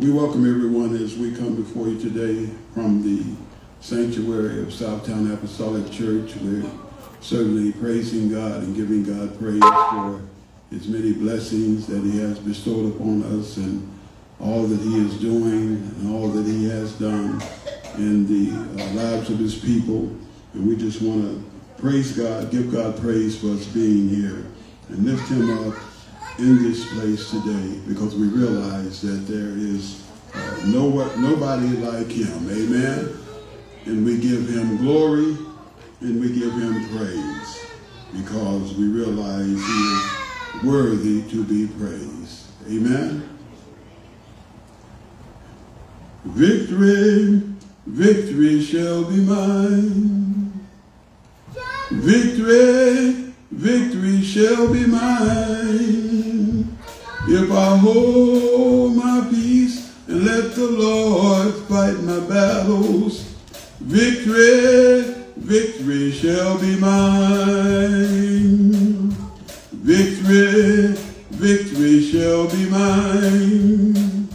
We welcome everyone as we come before you today from the sanctuary of Southtown Apostolic Church. We're certainly praising God and giving God praise for his many blessings that he has bestowed upon us and all that he is doing and all that he has done in the uh, lives of his people. And we just want to praise God, give God praise for us being here and lift him up in this place today because we realize that there is uh, no, nobody like him. Amen. And we give him glory and we give him praise because we realize he is worthy to be praised. Amen. Victory, victory shall be mine. Victory, victory shall be mine. If I hold my peace and let the Lord fight my battles, victory, victory shall be mine. Victory, victory shall be mine.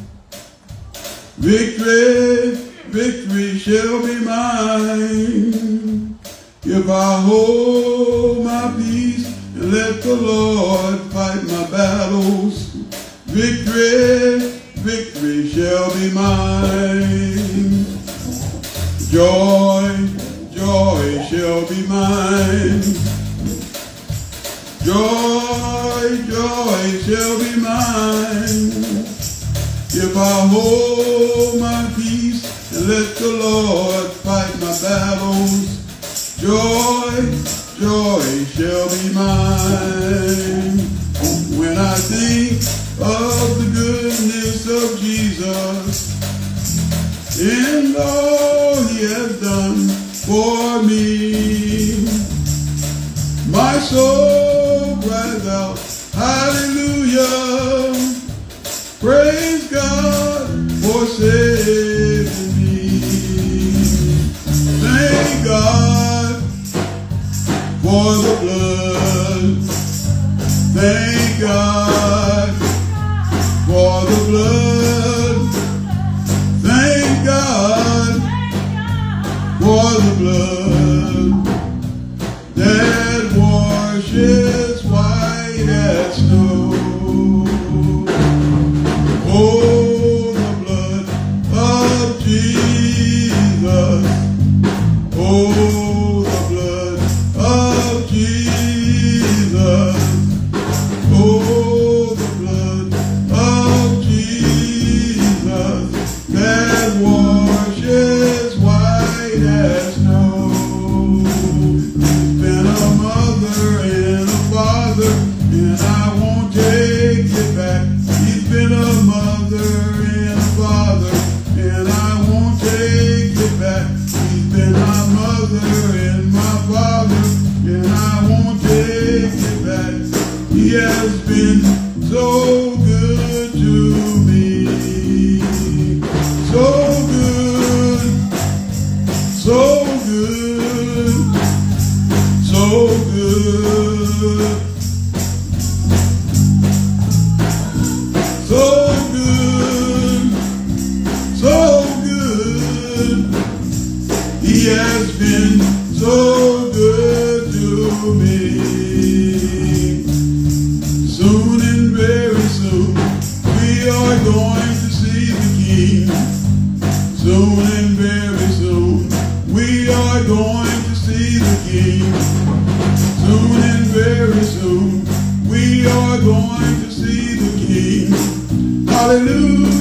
Victory, victory shall be mine. If I hold my peace and let the Lord fight my battles, victory, victory shall be mine. Joy, joy shall be mine. Joy, joy shall be mine. If I hold my peace and let the Lord fight my battles, joy, joy shall be mine. When I think of the goodness of Jesus and all he has done for me, my soul cries out, hallelujah. Praise God for saving me. Thank God for the blood. Thank God blood. Thank God for the blood that washes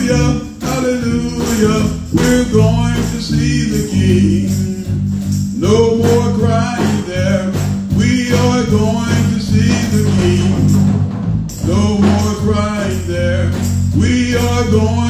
Hallelujah, hallelujah, we're going to see the King. No more crying there, we are going to see the King. No more crying there, we are going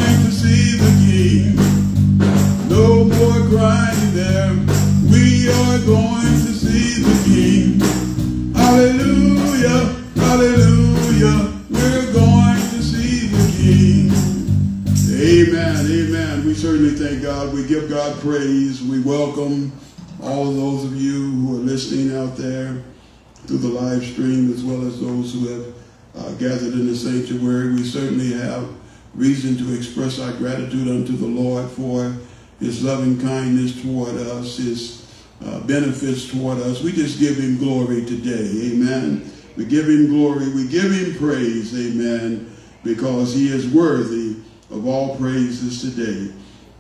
gathered in the sanctuary. We certainly have reason to express our gratitude unto the Lord for his loving kindness toward us, his uh, benefits toward us. We just give him glory today. Amen. We give him glory. We give him praise. Amen. Because he is worthy of all praises today.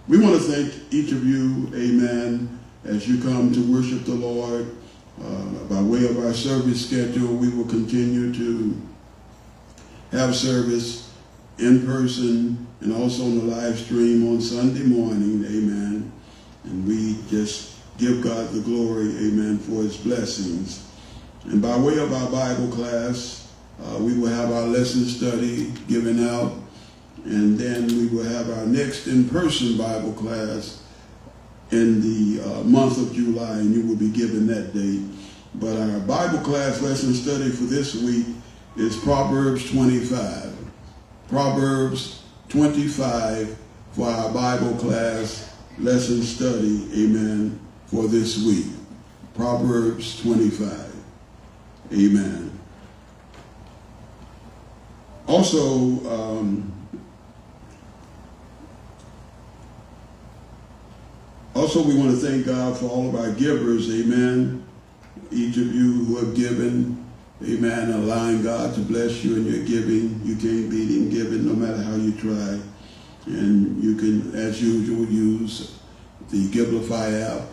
We want to thank each of you. Amen. As you come to worship the Lord. Uh, by way of our service schedule, we will continue to have service in person and also on the live stream on Sunday morning. Amen. And we just give God the glory, amen, for his blessings. And by way of our Bible class, uh, we will have our lesson study given out. And then we will have our next in-person Bible class in the uh, month of July, and you will be given that date. But our Bible class lesson study for this week is Proverbs 25. Proverbs 25 for our Bible class lesson study, amen, for this week. Proverbs 25. Amen. Also, um, also we want to thank God for all of our givers, amen. Each of you who have given, Amen. Allowing God to bless you in your giving. You can't beat him giving no matter how you try. And you can, as usual, use the Givelify app,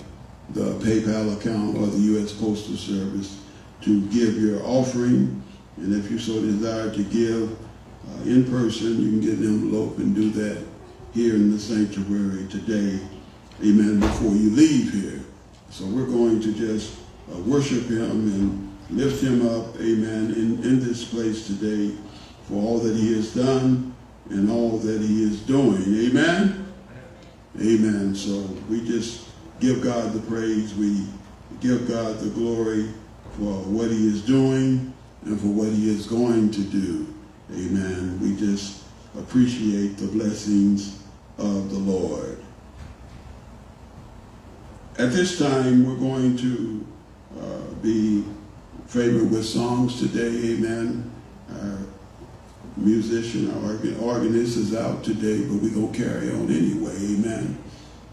the PayPal account, or the U.S. Postal Service to give your offering. And if you so desire to give uh, in person, you can get an envelope and do that here in the sanctuary today. Amen. Before you leave here. So we're going to just uh, worship him and lift him up, amen, in, in this place today for all that he has done and all that he is doing. Amen? Amen. So we just give God the praise. We give God the glory for what he is doing and for what he is going to do. Amen. We just appreciate the blessings of the Lord. At this time, we're going to uh, be favored with songs today. Amen. Our musician, our organist is out today, but we're going to carry on anyway. Amen.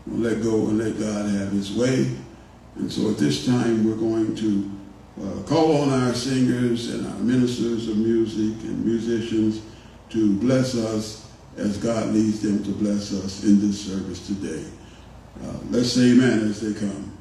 We'll let go and let God have his way. And so at this time, we're going to uh, call on our singers and our ministers of music and musicians to bless us as God leads them to bless us in this service today. Uh, let's say amen as they come.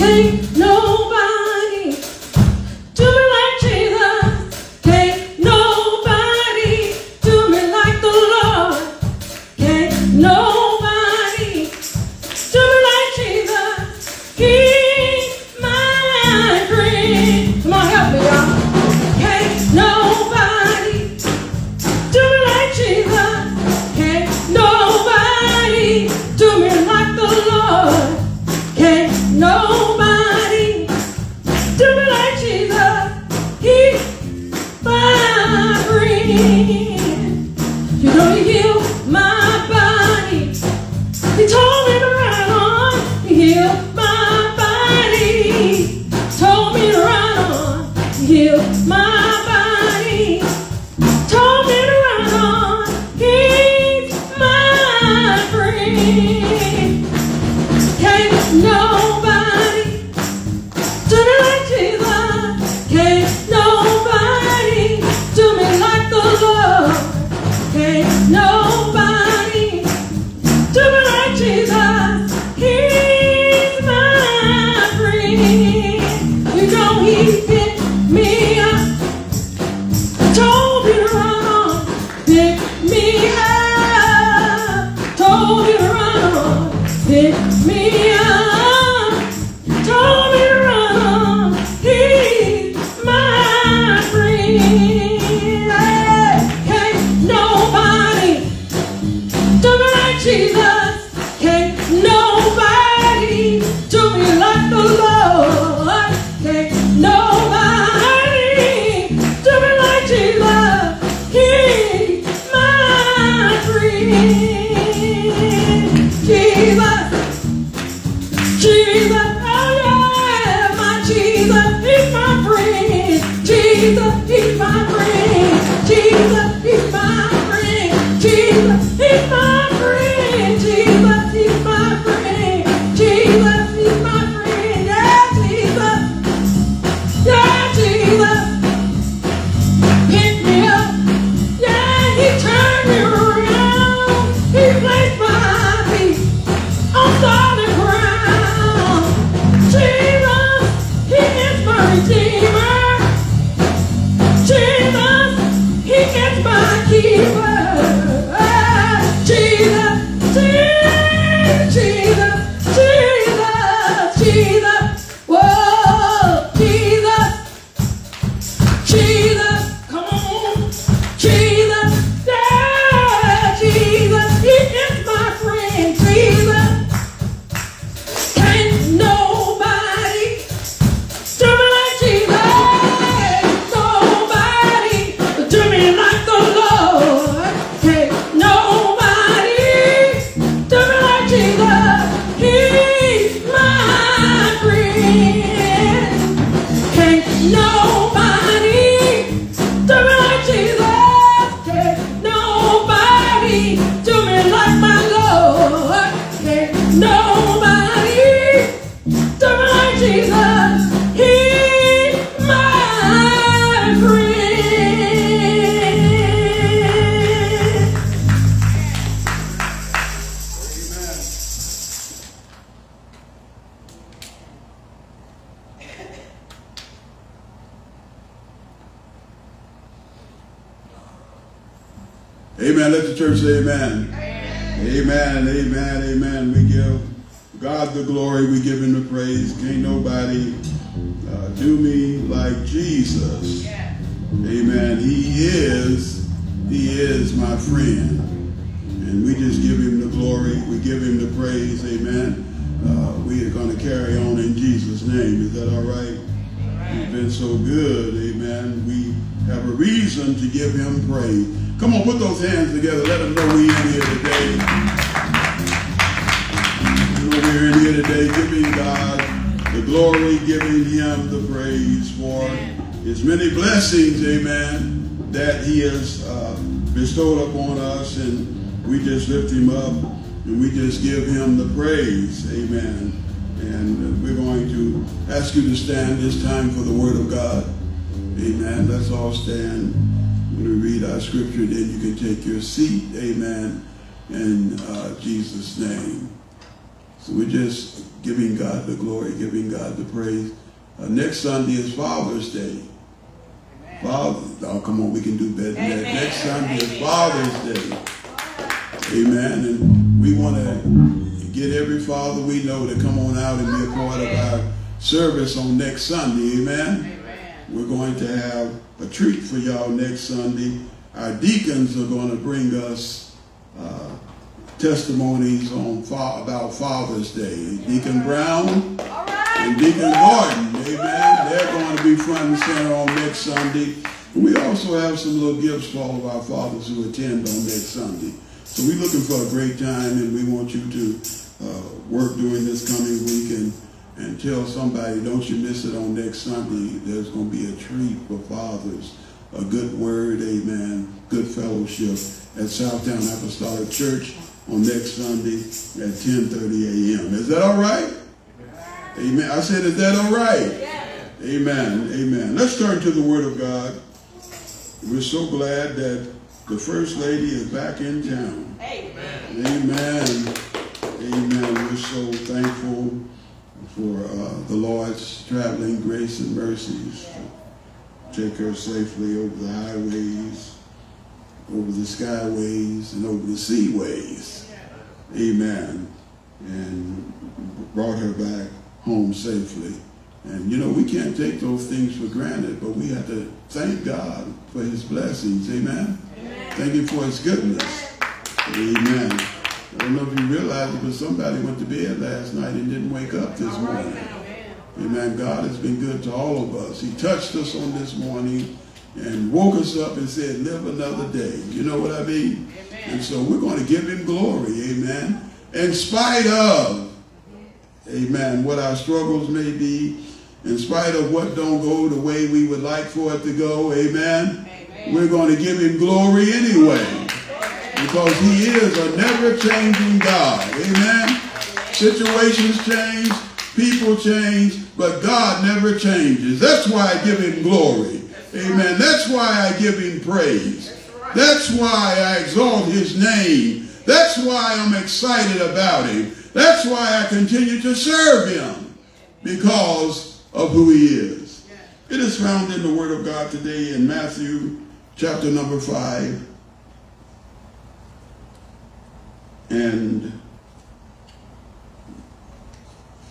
Nobody Amen. All right? He's been so good. Amen. We have a reason to give him praise. Come on, put those hands together. Let them know we're in here today. You know, we're in here today giving God the glory, giving him the praise for his many blessings, amen, that he has uh, bestowed upon us. And we just lift him up and we just give him the praise, amen. And we're going to ask you to stand this time for the word of God. Amen. Let's all stand when we read our scripture, then you can take your seat. Amen. In uh, Jesus' name. So we're just giving God the glory, giving God the praise. Uh, next Sunday is Father's Day. Amen. Father, oh, come on, we can do better than that. Next Sunday is Father's Day. Amen. And we want to get every father we know to come on out and be a part of our service on next Sunday. Amen. Amen. We're going to have a treat for y'all next Sunday. Our deacons are going to bring us uh, testimonies on fa about Father's Day. Deacon Brown and Deacon Gordon, amen. They're going to be front and center on next Sunday. We also have some little gifts for all of our fathers who attend on next Sunday. So we're looking for a great time, and we want you to work during this coming week and and tell somebody, don't you miss it on next Sunday. There's going to be a treat for fathers, a good word, amen, good fellowship at Southtown Apostolic Church on next Sunday at 10.30 a.m. Is that all right? Amen. I said, is that all right? Amen. Amen. Let's turn to the Word of God. We're so glad that the First Lady is back in town. Amen. Amen. Amen. We're so thankful for uh, the Lord's traveling grace and mercies. to Take her safely over the highways, over the skyways, and over the seaways. Amen. and brought her back home safely. And you know, we can't take those things for granted, but we have to thank God for his blessings. Amen? Amen. Thank him for his goodness. Amen. I don't know if you realize it, but somebody went to bed last night and didn't wake up this morning. Amen. God has been good to all of us. He touched us on this morning and woke us up and said, live another day. You know what I mean? Amen. And so we're going to give him glory. Amen. In spite of, amen, what our struggles may be, in spite of what don't go the way we would like for it to go, amen, amen. we're going to give him glory anyway. Because he is a never-changing God. Amen. Situations change, people change, but God never changes. That's why I give him glory. Amen. That's why I give him praise. That's why I exalt his name. That's why I'm excited about him. That's why I continue to serve him because of who he is. It is found in the word of God today in Matthew chapter number 5 and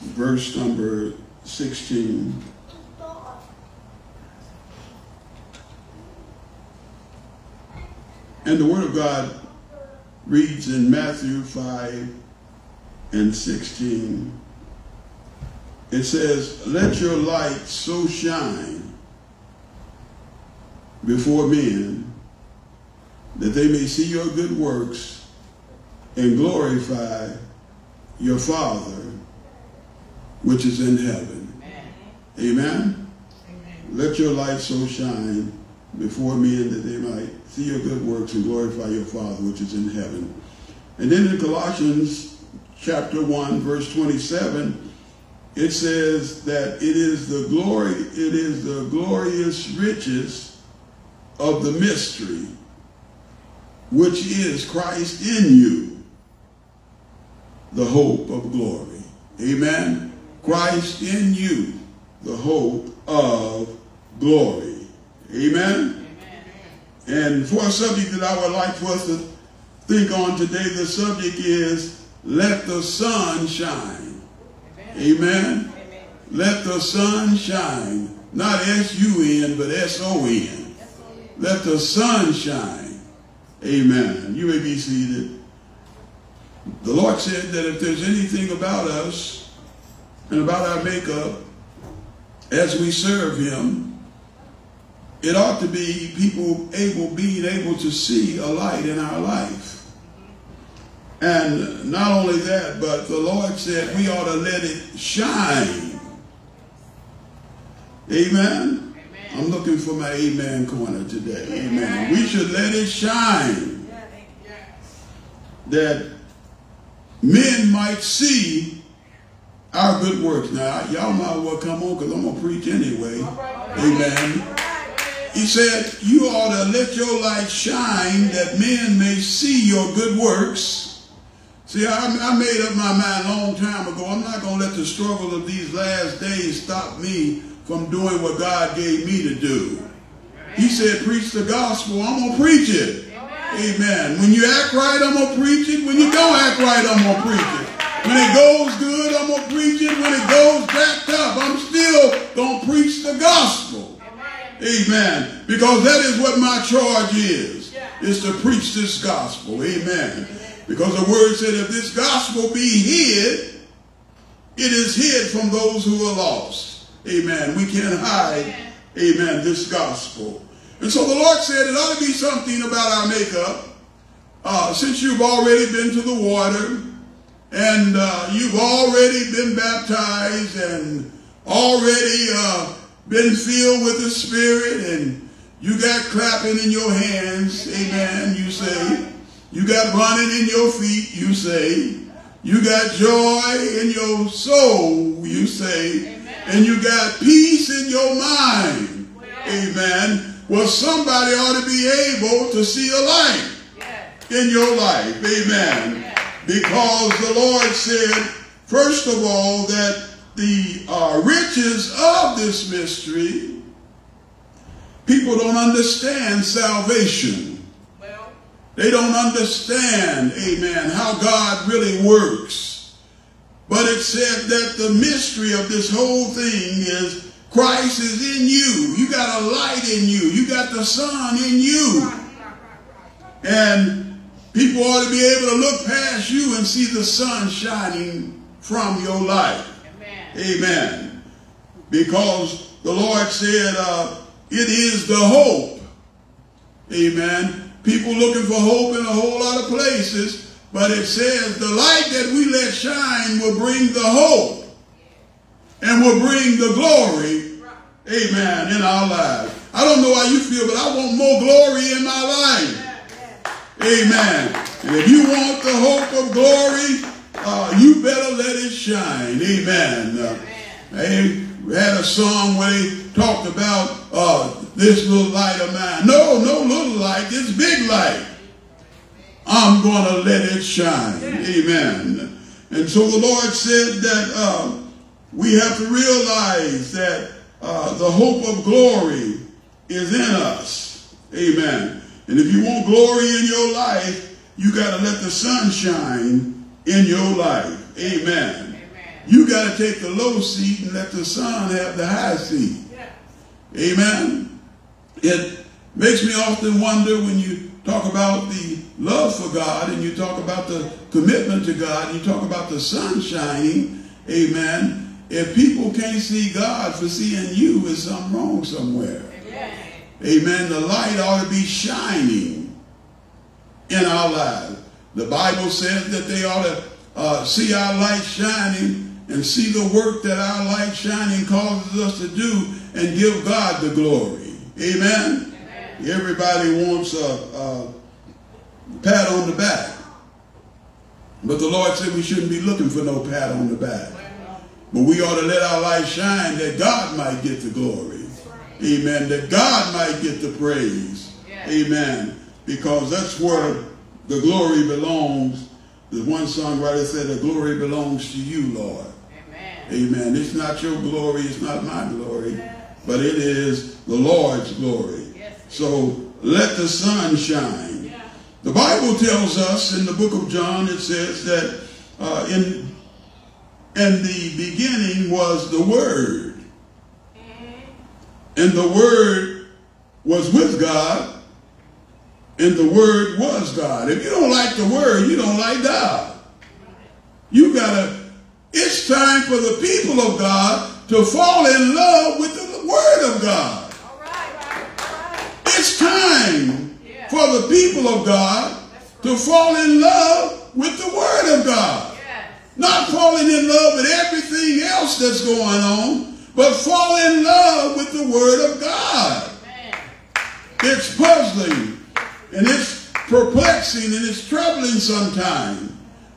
verse number 16. And the Word of God reads in Matthew 5 and 16. It says, Let your light so shine before men that they may see your good works and glorify your Father which is in heaven. Amen. Amen? Amen. Let your light so shine before men that they might see your good works and glorify your Father which is in heaven. And then in Colossians chapter 1, verse 27, it says that it is the glory, it is the glorious riches of the mystery, which is Christ in you, the hope of glory. Amen. Christ in you, the hope of glory. Amen? Amen? And for a subject that I would like for us to think on today, the subject is let the Son shine. Amen? Amen? Let the Son shine. Not S-U-N, but S-O-N. Let the Son shine. Amen. You may be seated. The Lord said that if there's anything about us and about our makeup as we serve him, it ought to be people able, being able to see a light in our life. And not only that, but the Lord said we ought to let it shine. Amen? amen. I'm looking for my amen corner today. Amen. amen. We should let it shine. That men might see our good works. Now, y'all might well come on because I'm going to preach anyway. Amen. He said, you ought to let your light shine that men may see your good works. See, I, I made up my mind a long time ago. I'm not going to let the struggle of these last days stop me from doing what God gave me to do. He said, preach the gospel. I'm going to preach it. Amen. When you act right, I'm going to preach it. When you don't act right, I'm going to preach it. When it goes good, I'm going to preach it. When it goes jacked up, I'm still going to preach the gospel. Amen. Because that is what my charge is, is to preach this gospel. Amen. Because the word said if this gospel be hid, it is hid from those who are lost. Amen. We can't hide, amen, this gospel. And so the Lord said it ought to be something about our makeup. Uh, since you've already been to the water and uh, you've already been baptized and already uh, been filled with the Spirit and you got clapping in your hands, amen, you say. You got running in your feet, you say. You got joy in your soul, you say. And you got peace in your mind, amen. Well, somebody ought to be able to see a light in your life, amen. Because the Lord said, first of all, that the uh, riches of this mystery, people don't understand salvation. Well, they don't understand, amen, how God really works. But it said that the mystery of this whole thing is Christ is in you. You got a light in you. You got the Son in you. And people ought to be able to look past you and see the Son shining from your life. Amen. Amen. Because the Lord said, uh, it is the hope. Amen. People looking for hope in a whole lot of places. But it says the light that we let shine will bring the hope and will bring the glory, amen, in our lives. I don't know how you feel, but I want more glory in my life. Amen. And if you want the hope of glory, uh, you better let it shine. Amen. Uh, they had a song where they talked about uh, this little light of mine. No, no little light, this big light. I'm going to let it shine. Amen. And so the Lord said that uh, we have to realize that uh, the hope of glory is in us. Amen. And if you want glory in your life, you got to let the Son shine in your life. Amen. Amen. You got to take the low seat and let the Son have the high seat. Yeah. Amen. It makes me often wonder when you talk about the love for God and you talk about the commitment to God and you talk about the Son shining, amen. If people can't see God for seeing you, is something wrong somewhere. Amen. amen. The light ought to be shining in our lives. The Bible says that they ought to uh, see our light shining and see the work that our light shining causes us to do and give God the glory. Amen. Everybody wants a, a pat on the back. But the Lord said we shouldn't be looking for no pat on the back. But we ought to let our light shine that God might get the glory. Amen. That God might get the praise. Amen. Because that's where the glory belongs. The one songwriter said, the glory belongs to you, Lord. Amen. Amen. It's not your glory. It's not my glory. But it is the Lord's glory. So let the Son shine. The Bible tells us in the book of John, it says that uh, in, in the beginning was the Word. And the Word was with God. And the Word was God. If you don't like the Word, you don't like God. You gotta, it's time for the people of God to fall in love with the Word of God. It's time for the people of God to fall in love with the Word of God. Not falling in love with everything else that's going on, but fall in love with the Word of God. It's puzzling and it's perplexing and it's troubling sometimes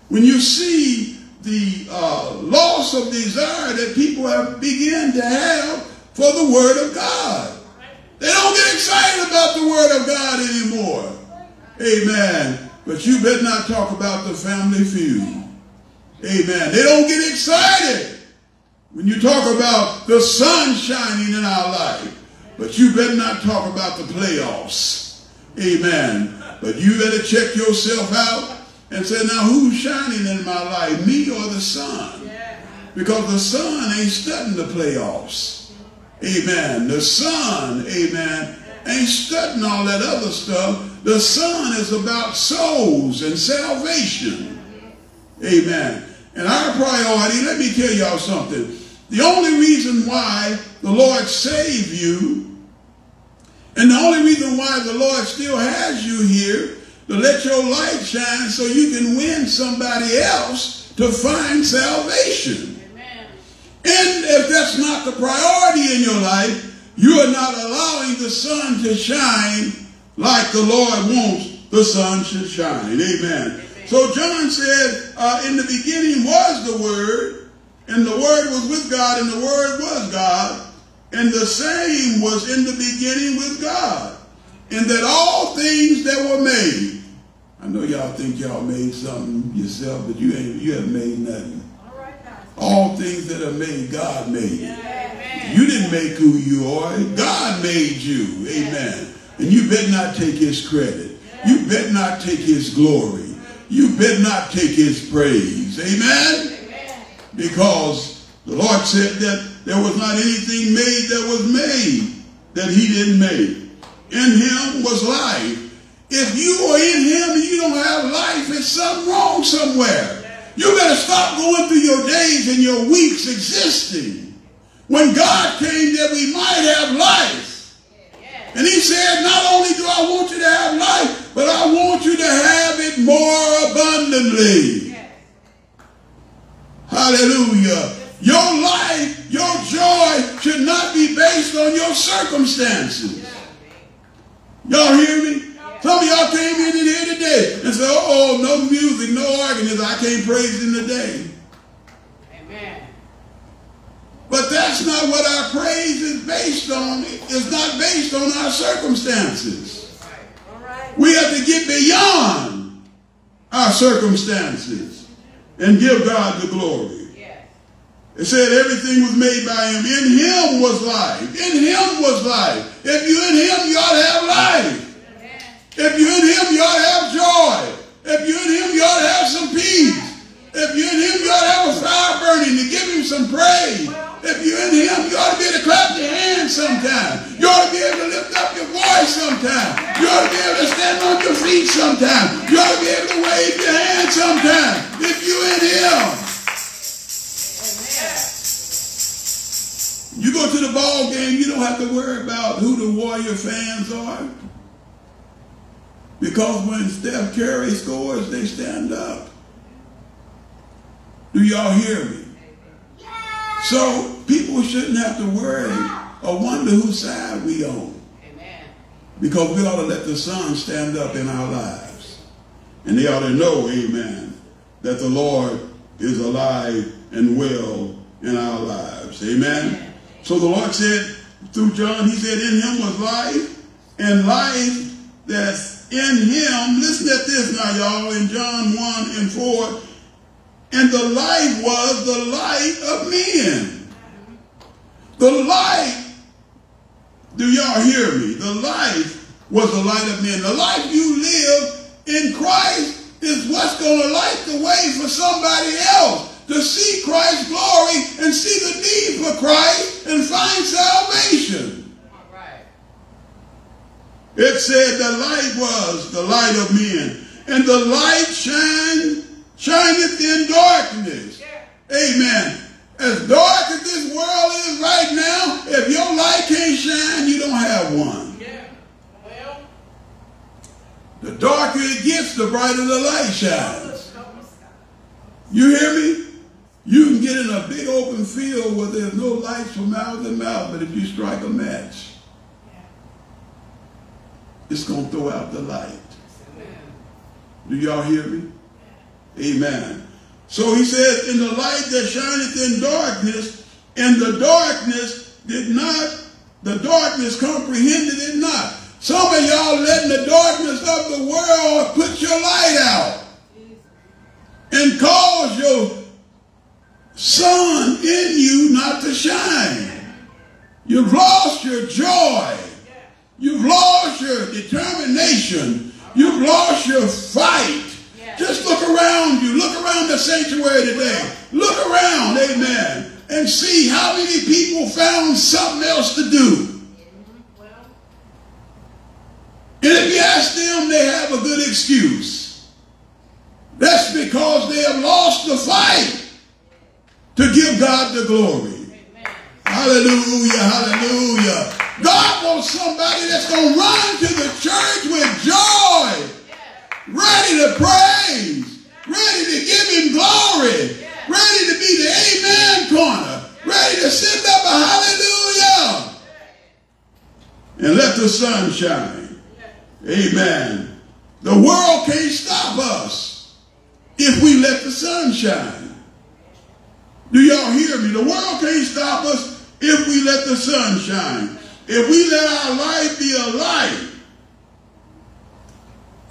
when you see the uh, loss of desire that people have begun to have for the Word of God. They don't get excited about the word of God anymore. Amen. But you better not talk about the family feud. Amen. They don't get excited when you talk about the Son shining in our life. But you better not talk about the playoffs. Amen. But you better check yourself out and say, now who's shining in my life, me or the Son? Because the Son ain't studying the playoffs. Amen. The Son, amen, ain't studying all that other stuff. The Son is about souls and salvation. Amen. And our priority, oh, let me tell y'all something. The only reason why the Lord saved you, and the only reason why the Lord still has you here, to let your light shine so you can win somebody else to find salvation. Amen. And if that's not the priority in your life, you are not allowing the Son to shine like the Lord wants the Son to shine. Amen. So John said, uh, in the beginning was the Word, and the Word was with God, and the Word was God, and the same was in the beginning with God, and that all things that were made. I know y'all think y'all made something yourself, but you ain't. You haven't made nothing. All things that are made, God made. You didn't make who you are. God made you. Amen. And you better not take his credit. You better not take his glory. You better not take his praise. Amen. Because the Lord said that there was not anything made that was made that he didn't make. In him was life. If you are in him and you don't have life, it's something wrong somewhere. You better stop going through your days and your weeks existing. When God came that we might have life. And he said, not only do I want you to have life, but I want you to have it more abundantly. Hallelujah. Your life, your joy should not be based on your circumstances. Y'all hear me? Some of y'all came in here today and said, oh, no music, no organism. I can't praise him today. Amen. But that's not what our praise is based on. It's not based on our circumstances. We have to get beyond our circumstances and give God the glory. It said everything was made by him. In him was life. In him was life. If you're in him, you ought to have life. If you're in him, you ought to have joy. If you're in him, you ought to have some peace. If you're in him, you ought to have a fire burning to give him some praise. If you're in him, you ought to be able to clap your hands sometime. You ought to be able to lift up your voice sometime. You ought to be able to stand on your feet sometime. You ought to be able to wave your hands sometime. If you're in him. You go to the ball game, you don't have to worry about who the Warrior fans are. Because when Steph Curry scores, they stand up. Do y'all hear me? So people shouldn't have to worry or wonder whose side we on. Because we ought to let the Son stand up in our lives. And they ought to know, amen, that the Lord is alive and well in our lives. Amen. So the Lord said through John, he said, in him was life, and life that's in him. Listen at this now, y'all, in John 1 and 4. And the light was the light of men. The light, do y'all hear me? The light was the light of men. The life you live in Christ is what's going to light the way for somebody else to see Christ's glory and see the need for Christ and find salvation. It said the light was the light of men, and the light shine, shineth in darkness. Yeah. Amen. As dark as this world is right now, if your light can't shine, you don't have one. Yeah. Well. The darker it gets, the brighter the light shines. You hear me? You can get in a big open field where there's no lights from mouth to mouth, but if you strike a match, it's going to throw out the light. Do y'all hear me? Amen. So he said, in the light that shineth in darkness, and the darkness did not, the darkness comprehended it not. Some of y'all letting the darkness of the world put your light out and cause your Son in you not to shine. You've lost your joy. You've lost your determination. You've lost your fight. Look around you. Look around the sanctuary today. Look around, amen, and see how many people found something else to do. And if you ask them, they have a good excuse. That's because they have lost the fight to give God the glory. Amen. Hallelujah, hallelujah. God wants somebody that's going to run to the church with joy, ready to praise, ready to give him glory, ready to be the amen corner, ready to send up a hallelujah. And let the Son shine. Amen. The world can't stop us if we let the Son shine. Do y'all hear me? The world can't stop us if we let the Son shine. If we let our light be a light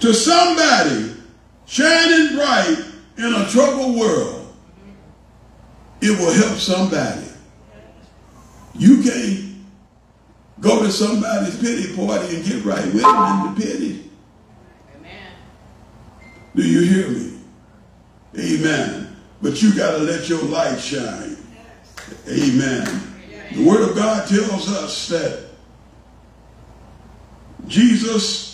to somebody shining bright in a troubled world, it will help somebody. You can't go to somebody's pity party and get right with them in the pity. Amen. Do you hear me? Amen. but you got to let your light shine. Amen. The Word of God tells us that Jesus,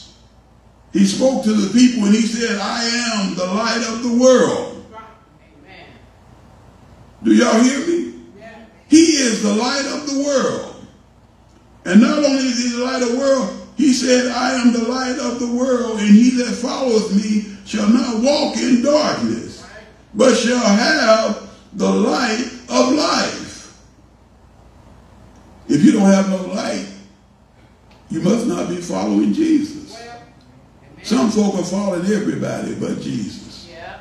he spoke to the people and he said, I am the light of the world. Amen. Do y'all hear me? He is the light of the world. And not only is he the light of the world, he said, I am the light of the world, and he that followeth me shall not walk in darkness, but shall have the light of life. If you don't have no light, you must not be following Jesus. Some folk are following everybody but Jesus. Yeah.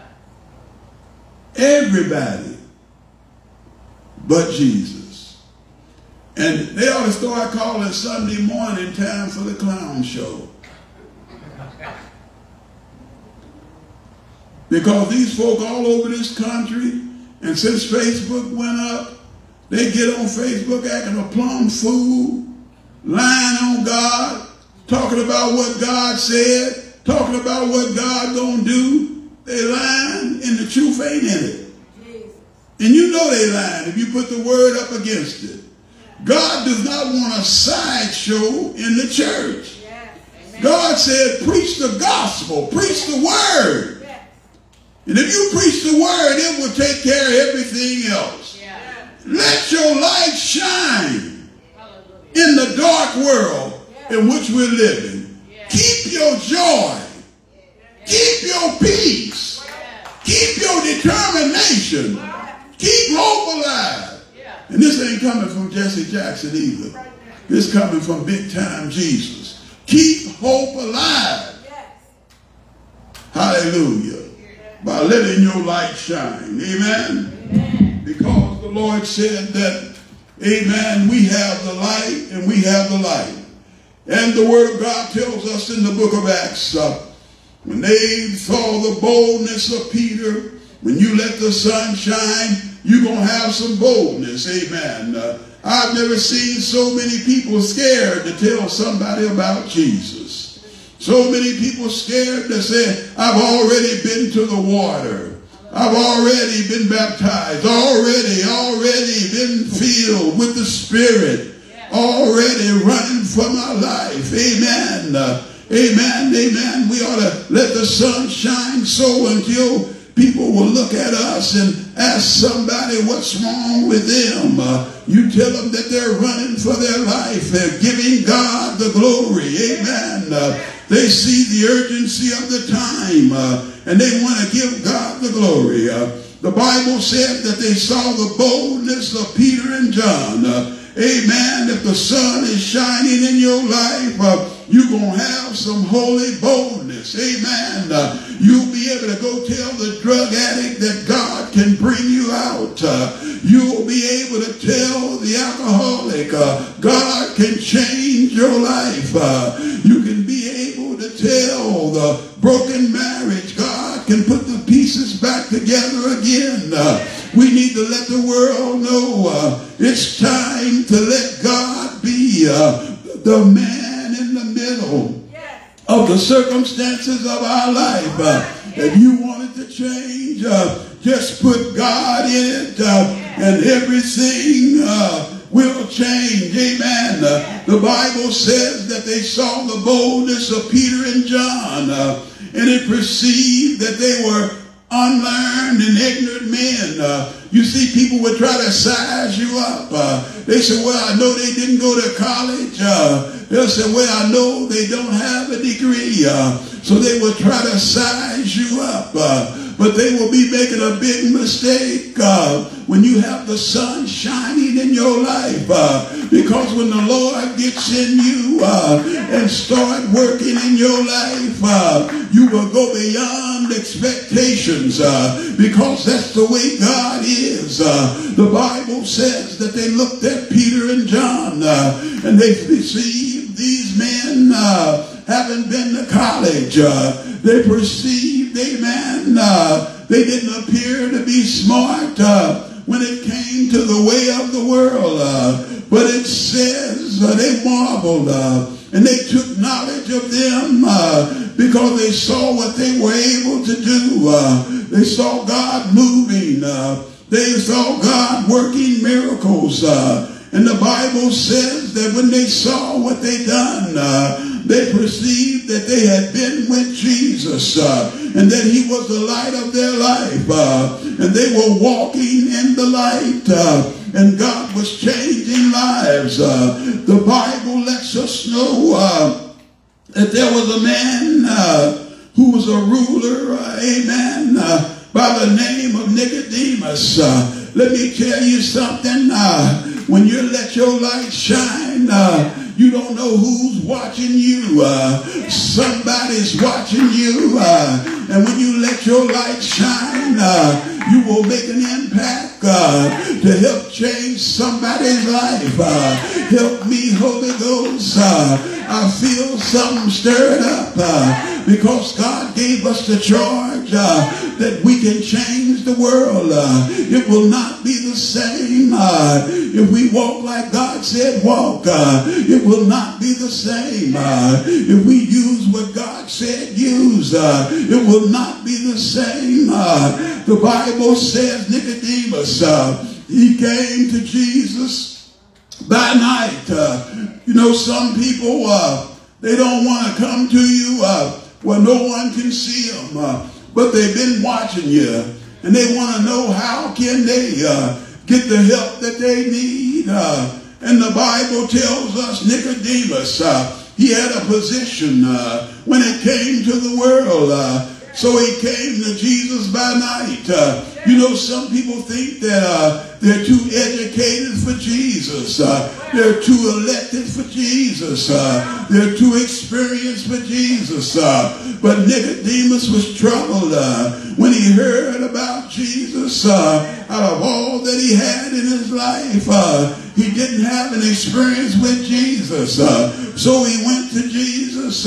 Everybody but Jesus. And they ought to start calling Sunday morning time for the clown show. Because these folk all over this country, and since Facebook went up, they get on Facebook acting a plum fool, lying on God, talking about what God said, talking about what God gonna do. They lying and the truth ain't in it. And you know they lying if you put the word up against it. God does not want a sideshow in the church. God said, preach the gospel, preach the word. And if you preach the word, it will take care of everything else. Let your light shine in the dark world in which we're living. Keep your joy. Keep your peace. Keep your determination. Keep hope alive. And this ain't coming from Jesse Jackson either. This coming from big time Jesus. Keep hope alive. Hallelujah. By letting your light shine. Amen. Because the Lord said that, amen, we have the light and we have the light. And the word of God tells us in the book of Acts, uh, when they saw the boldness of Peter, when you let the Son shine, you're going to have some boldness. Amen. Uh, I've never seen so many people scared to tell somebody about Jesus. So many people scared to say, I've already been to the water. I've already been baptized, already, already been filled with the Spirit, already running for my life. Amen. Uh, amen. Amen. We ought to let the Son shine so until people will look at us and ask somebody what's wrong with them. Uh, you tell them that they're running for their life. They're giving God the glory. Amen. Uh, they see the urgency of the time uh, and they want to give God the glory. Uh, the Bible said that they saw the boldness of Peter and John. Amen. If the Son is shining in your life, uh, you're going to have some holy boldness. Amen. Uh, you'll be able to go tell the drug addict that God can bring you out. Uh, you'll be able to tell the alcoholic uh, God can change your life. Uh, you can be able to tell the broken marriage God can put the pieces back together again. Uh, we need to let the world know uh, it's time to let God be the man in the middle of the circumstances of our life. Uh, if you wanted to change, uh, just put God in it uh, and everything uh, will change. Amen. Uh, the Bible says that they saw the boldness of Peter and John uh, and they perceived that they were unlearned and ignorant men. You see, people would try to size you up. Uh, they say, well, I know they didn't go to college. Uh, they'll say, well, I know they don't have a degree. Uh, so they will try to size you up. Uh, but they will be making a big mistake uh, when you have the Son shining in your life. Uh, because when the Lord gets in you uh, and start working in your life, uh, you will go beyond expectations uh, because that's the way God is. Uh, the Bible says that they looked at Peter and John and they perceived these men having been to college. they perceived amen, uh, they didn't appear to be smart uh, when it came to the way of the world. Uh, but it says they marveled uh, and they took knowledge of them uh, because they saw what they were able to do. Uh, they saw God moving. Uh, they saw God working miracles. Uh, and the Bible says that when they saw what they done, uh, they perceived that they had been with Jesus uh, and that he was the light of their life. Uh, and they were walking in the light. Uh, and God was changing lives. Uh, the Bible lets us know uh, that there was a man who was a ruler, amen, by the name of Nicodemus. let me tell you something. When you let your light shine, uh, you don't know who's watching you. Uh, somebody's watching you. Uh, and when you let your light shine, uh, you will make an impact uh, to help change somebody's life. Uh, help me, Holy Ghost. Uh, I feel something stirred up uh, because God gave us the charge uh, that we can change the world. Uh, it will not be the same uh, if we walk like God said walk. It will not be the same if we use what God said use. it will not be the same. the Bible says Nicodemus, he came to Jesus by night. Uh, you know, some people, uh, they don't want to come to you uh, where no one can see them, uh, but they've been watching you, and they want to know how can they uh, get the help that they need. Uh, and the Bible tells us Nicodemus, he had a position when it came to the world. So he came to Jesus by night. Uh, you know, some people think that uh, they're too educated for Jesus. Uh, they're too elected for Jesus. Uh, they're too experienced for Jesus. Uh, but Nicodemus was troubled uh, when he heard about Jesus. out of all that he had in his life, he didn't have an experience with Jesus. so he went to Jesus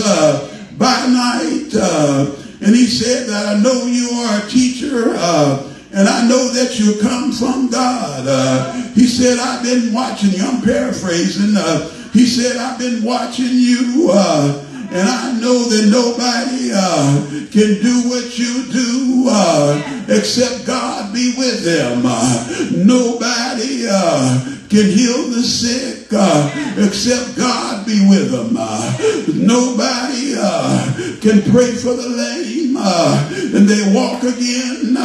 by night. And he said that I know you are a teacher uh, and I know that you come from God. Uh, he said, I've been watching you. I'm paraphrasing. Uh, he said, I've been watching you uh, and I know that nobody uh, can do what you do uh, except God be with them. nobody can heal the sick uh, except God be with them. Uh, nobody uh, can pray for the lame and they walk again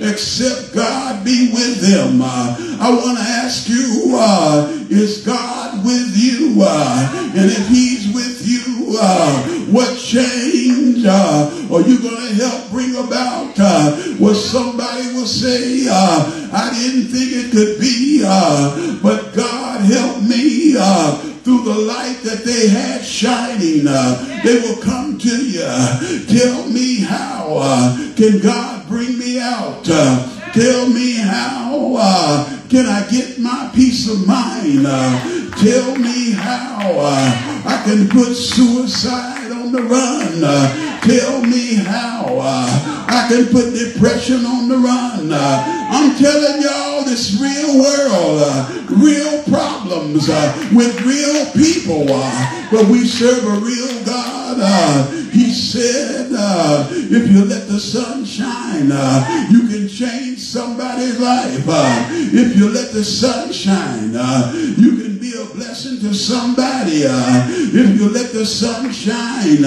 except God be with them. I want to ask you, is God with you? and if he's with you, what change are you going to help bring about? what somebody will say, I didn't think it could be, but God helped me uh, through the light that they had shining. Uh, they will come to you. Tell me how uh, can God bring me out? Uh, tell me how uh, can I get my peace of mind? Uh, tell me how I can put suicide on the run. Tell me how uh, I can put depression on the run. Uh, I'm telling y'all this real world, uh, real problems uh, with real people. Uh, but we serve a real God. Uh, he said, uh, if you let the sun shine, uh, you can change somebody's life. Uh, if you let the sun shine, you can be a blessing to somebody. if you let the Son shine,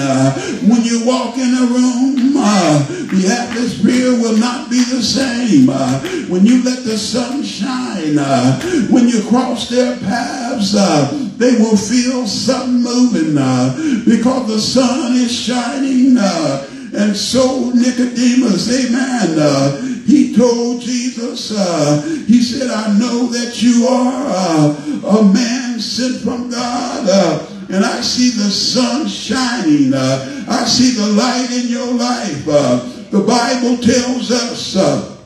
when you walk in a room, uh, the atmosphere will not be the same. Uh, when you let the Son shine, uh, when you cross their paths, uh, they will feel something moving uh, because the Son is shining. Uh, and so Nicodemus, amen, he told Jesus, he said, I know that you are a man sent from God and I see the Son shining. Uh, I see the light in your life. Uh, the Bible tells us uh,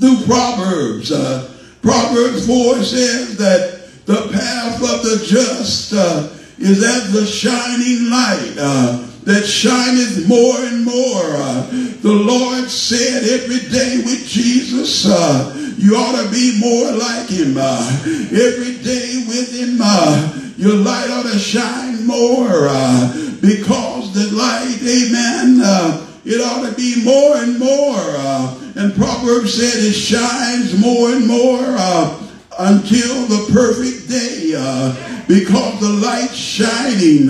through Proverbs, uh, Proverbs 4 says that the path of the just uh, is as the shining light uh, that shineth more and more. the Lord said every day with Jesus, you ought to be more like him. every day with him, your light ought to shine more uh, because the light, amen, uh, it ought to be more and more. Uh, and Proverbs said it shines more and more uh, until the perfect day uh, because the light shining.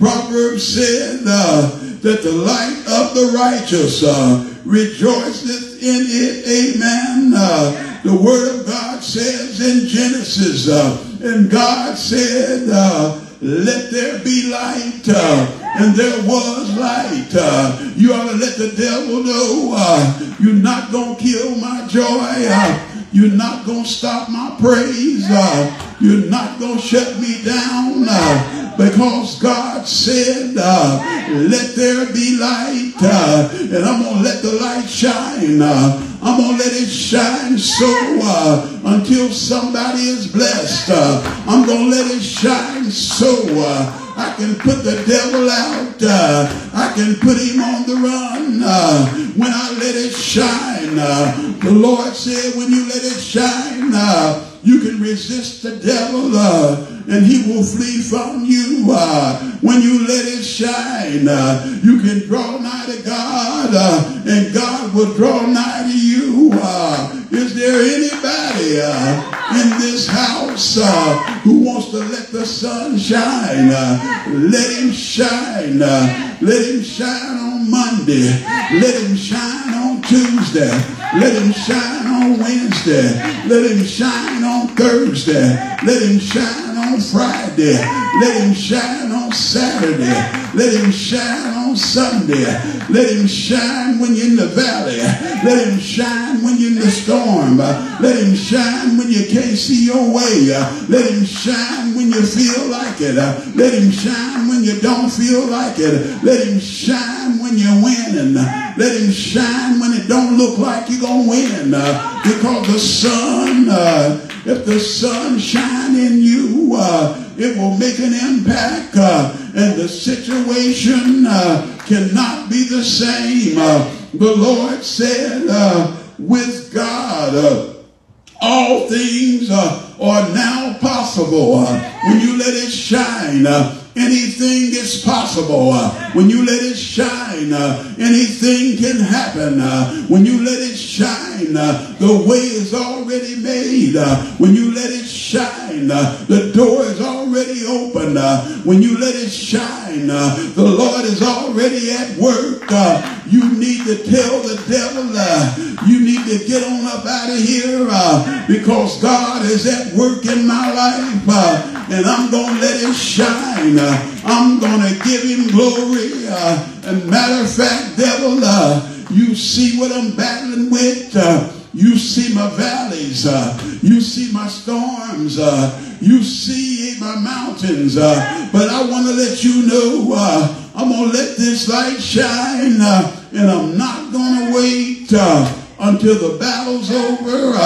Uh, Proverbs said uh, that the light of the righteous uh, rejoiceth in it. Amen. Uh, the word of God says in Genesis, and God said, let there be light. Uh, and there was light. Uh, you ought to let the devil know uh, you're not going to kill my joy. You're not going to stop my praise. Uh, you're not going to shut me down uh, because God said, uh, let there be light. Uh, and I'm going to let the light shine. Uh, I'm going to let it shine so uh, until somebody is blessed. I'm going to let it shine so I can put the devil out. Uh, I can put him on the run uh, when I let it shine. Uh, the Lord said, when you let it shine, uh, you can resist the devil uh, and he will flee from you. Uh, when you let it shine, you can draw nigh to God and God will draw nigh to you. Uh, is there anybody uh, in this house who wants to let the Son shine? let him shine. let him shine on Monday. Let him shine on Tuesday. Let him shine on Wednesday. Let him shine on Thursday. Let him shine on Friday. Let him shine on Saturday. Let him shine on Sunday. Let him shine when you're in the valley. Let him shine when you're in the storm. Let him shine when you can't see your way. Let him shine when you feel like it. Let him shine when you don't feel like it. Let him shine when you're winning. Let him shine when it don't look like you're going to win. Because the Son, uh, if the Son shine in you, uh, it will make an impact uh, and the situation uh, cannot be the same. Uh, the Lord said, uh, with God, all things are now possible when you let it shine. Anything is possible uh, when you let it shine. Uh, anything can happen uh, when you let it shine. Uh, the way is already made uh, when you let it shine. Uh, the door is already open when you let it shine. the Lord is already at work. you need to tell the devil you need to get on up out of here because God is at work in my life and I'm going to let it shine. Uh, I'm going to give him glory. Uh, and matter of fact, devil, uh, you see what I'm battling with. Uh, you see my valleys. Uh, you see my storms. Uh, you see my mountains. but I want to let you know I'm going to let this light shine. and I'm not going to wait until the battle's over.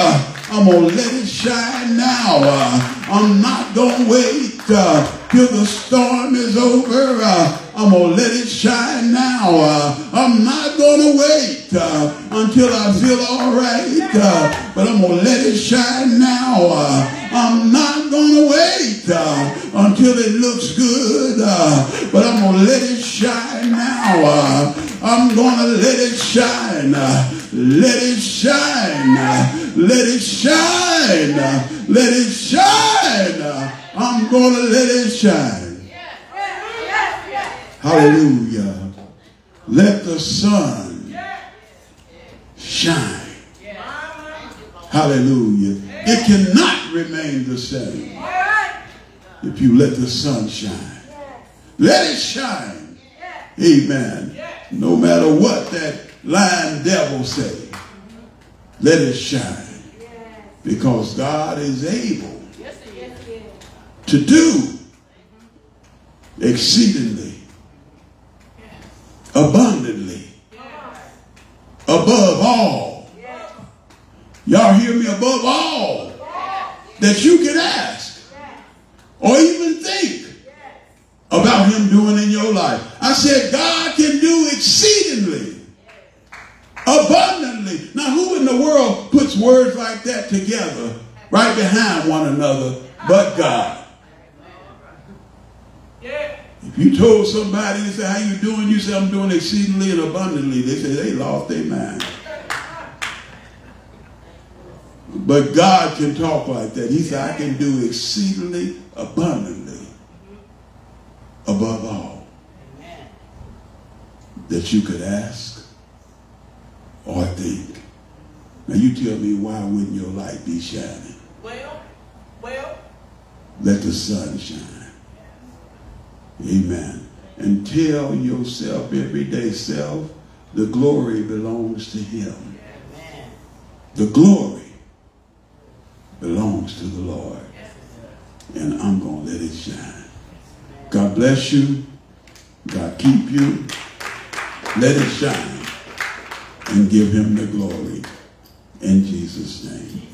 I'm going to let it shine now. Uh, I'm not going to wait uh, till the storm is over. Uh, I'm going to let it shine now. Uh, I'm not going to wait uh, until I feel all right, uh, but I'm going to let it shine now. I'm not going to wait until it looks good, but I'm going to let it shine now. I'm going to let it shine. Let it shine. Let it shine. Let it shine. I'm going to let it shine. Hallelujah. Let the Son shine. Hallelujah. It cannot remain the same if you let the Son shine. Let it shine. Amen. No matter what that lying devil say, let it shine. Because God is able to do exceedingly, abundantly, above all. Y'all hear me? Above all that you can ask or even think about him doing in your life. I said, God can do exceedingly, abundantly. Now, who in the world puts words like that together right behind one another but God? You told somebody, they say, how you doing? You say, I'm doing exceedingly and abundantly. They say, they lost their mind. But God can talk like that. He said, I can do exceedingly abundantly above all that you could ask or think. Now you tell me why wouldn't your light be shining? Well, well. Let the Son shine. Amen. And tell yourself every day, self, the glory belongs to him. The glory belongs to the Lord. And I'm going to let it shine. God bless you. God keep you. Let it shine. And give him the glory. In Jesus' name.